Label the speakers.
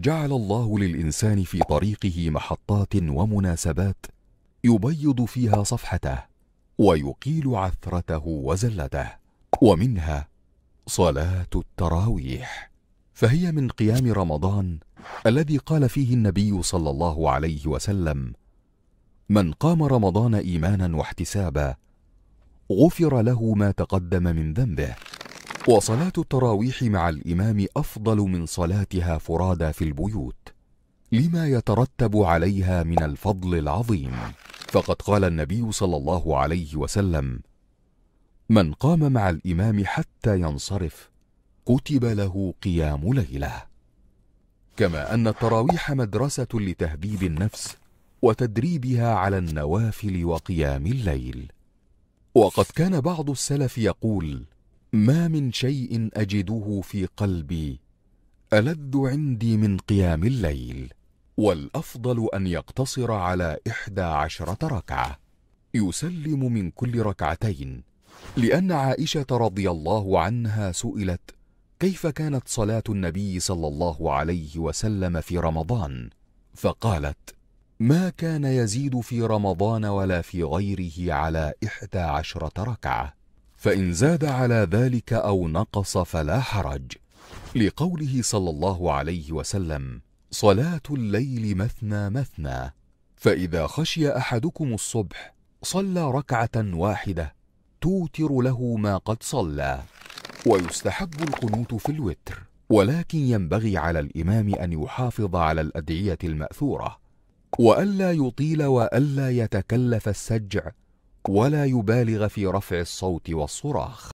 Speaker 1: جعل الله للإنسان في طريقه محطات ومناسبات يبيض فيها صفحته ويقيل عثرته وزلته ومنها صلاة التراويح. فهي من قيام رمضان الذي قال فيه النبي صلى الله عليه وسلم من قام رمضان إيمانا واحتسابا غفر له ما تقدم من ذنبه وصلاة التراويح مع الإمام أفضل من صلاتها فرادى في البيوت لما يترتب عليها من الفضل العظيم. فقد قال النبي صلى الله عليه وسلم من قام مع الإمام حتى ينصرف كتب له قيام ليلة. كما أن التراويح مدرسة لتهذيب النفس وتدريبها على النوافل وقيام الليل. وقد كان بعض السلف يقول ما من شيء أجده في قلبي ألذ عندي من قيام الليل والأفضل أن يقتصر على إحدى عشرة ركعة. يسلم من كل ركعتين لأن عائشة رضي الله عنها سئلت كيف كانت صلاة النبي صلى الله عليه وسلم في رمضان؟ فقالت ما كان يزيد في رمضان ولا في غيره على إحدى عشرة ركعة. فإن زاد على ذلك أو نقص فلا حرج. لقوله صلى الله عليه وسلم صلاة الليل مثنى مثنى. فإذا خشي أحدكم الصبح صلى ركعة واحدة توتر له ما قد صلى. ويستحب القنوت في الوتر ولكن ينبغي على الإمام أن يحافظ على الأدعية المأثورة. وألا يطيل وألا يتكلف السجع ولا يبالغ في رفع الصوت والصراخ.